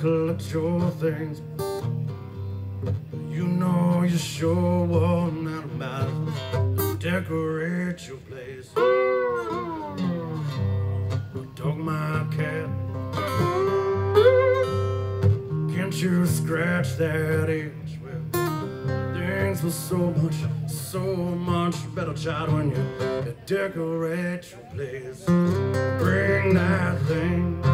collect your things. You know you sure want out about it. Decorate your place. Dog my cat. Can't you scratch that itch? Well, things were so much, so much better, child, when you decorate your place. Bring that thing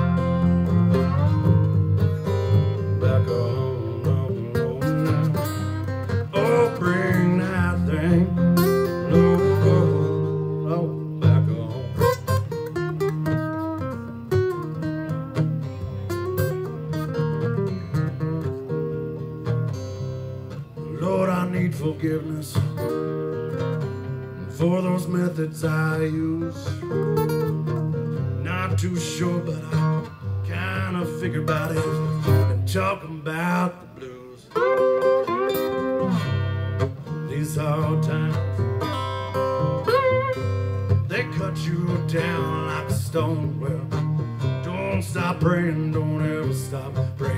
need forgiveness for those methods I use. Not too sure, but I kind of figured about it. And talking about the blues. These hard times, they cut you down like a stone. Well, don't stop praying, don't ever stop praying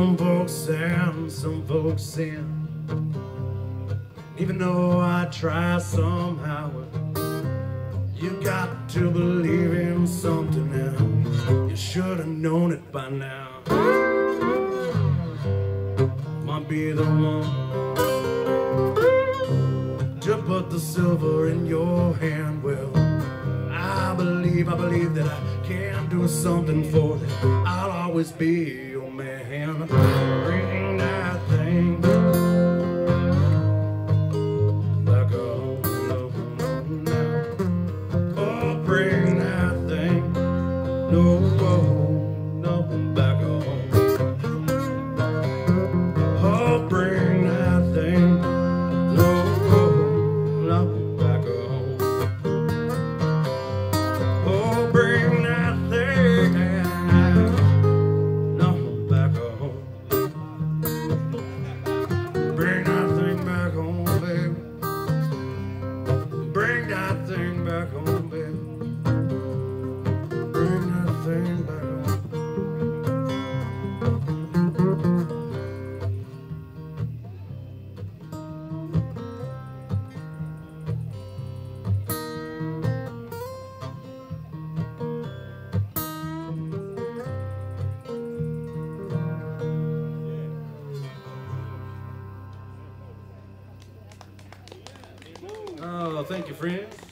Some folks sin, some folks sin. Even though I try somehow, you got to believe in something now. You should have known it by now. Might be the one to put the silver in your hand. Well, I believe, I believe that I can do something for them. I'll always be your Oh, thank you, friends.